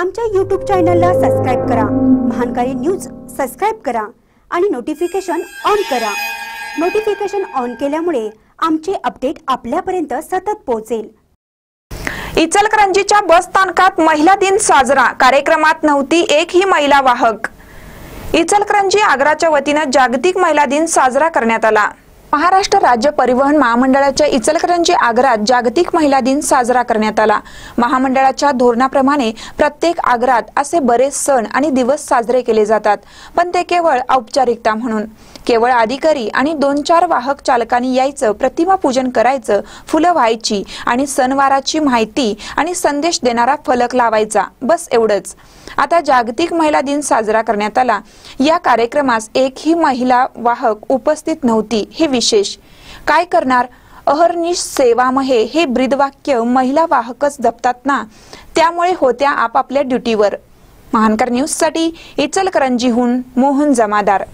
आमच्या यूट्यूब चॅनलला सबस्क्राईब करा. महानकारी न्यूज सबस्क्राईब करा आणि नोटिफिकेशन ऑन करा. नोटिफिकेशन ऑन केल्यामुळे आमचे अपडेट आपल्यापर्यंत सतत पोहोचेल. इचलकरंजीच्या बस स्थानकात महिला दिन साजरा. कार्यक्रमात नव्हती एकही महिला वाहक. इचलकरंजी आग्राच्या वतीनं जागतिक महिला दिन साजरा करण्यात आला. महाराष्ट्र राज्य परिवहन महामंडळाच्या इचलकरंजी आग्रात जागतिक महिला दिन साजरा करण्यात आला. महामंडळाच्या धोरणाप्रमाणे प्रत्येक आग्रात असे बरेच सण आणि दिवस साजरे केले जातात पण ते केवळ औपचारिकता म्हणून. केवळ अधिकारी आणि दोन चार वाहक चालकांनी यायचं प्रतिमा पूजन करायचं फुलं व्हायची आणि सणवाराची माहिती आणि संदेश देणारा फलक लावायचा. बस एवढंच. आता जागतिक महिला दिन साजरा करण्यात आला. या कार्यक्रमास एकही महिला वाहक उपस्थित नव्हती. हे विशेष. काय करणार? अहर्निश सेवामहे हे ब्रीदवाक्य महिला वाहकच जपतात ना? त्यामुळे होत्या आपापल्या ड्युटीवर. महानकर न्यूजसाठी इचलकरंजीहून मोहन जमादार.